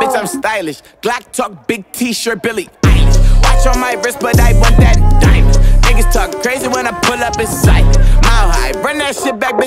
Bitch, I'm stylish. Glock talk, big t-shirt, Billie Eilish. Watch on my wrist, but I want that diamond. Niggas talk crazy when I pull up in sight. Mile high, run that shit back, bitch.